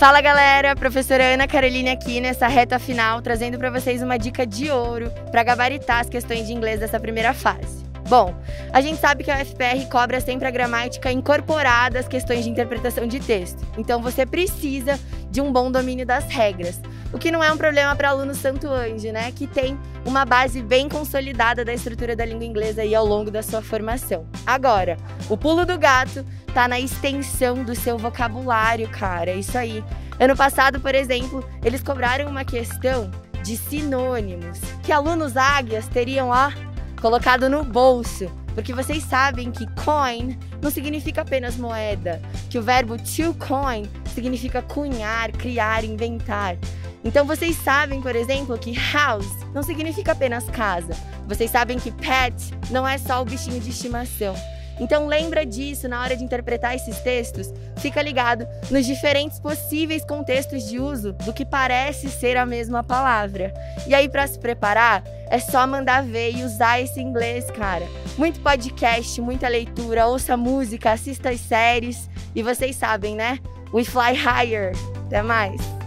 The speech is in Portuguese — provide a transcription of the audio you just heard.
Fala galera, professora Ana Caroline aqui nessa reta final, trazendo para vocês uma dica de ouro para gabaritar as questões de inglês dessa primeira fase. Bom, a gente sabe que a UFPR cobra sempre a gramática incorporada às questões de interpretação de texto. Então você precisa de um bom domínio das regras. O que não é um problema para aluno Santo Anjo, né? Que tem uma base bem consolidada da estrutura da língua inglesa aí ao longo da sua formação. Agora, o pulo do gato tá na extensão do seu vocabulário, cara. Isso aí. Ano passado, por exemplo, eles cobraram uma questão de sinônimos que alunos águias teriam, ó, colocado no bolso. Porque vocês sabem que coin não significa apenas moeda, que o verbo to coin significa cunhar, criar, inventar. Então vocês sabem, por exemplo, que house não significa apenas casa. Vocês sabem que pet não é só o bichinho de estimação. Então lembra disso na hora de interpretar esses textos, fica ligado nos diferentes possíveis contextos de uso do que parece ser a mesma palavra. E aí para se preparar, é só mandar ver e usar esse inglês, cara. Muito podcast, muita leitura, ouça música, assista as séries e vocês sabem, né? We fly higher. Até mais.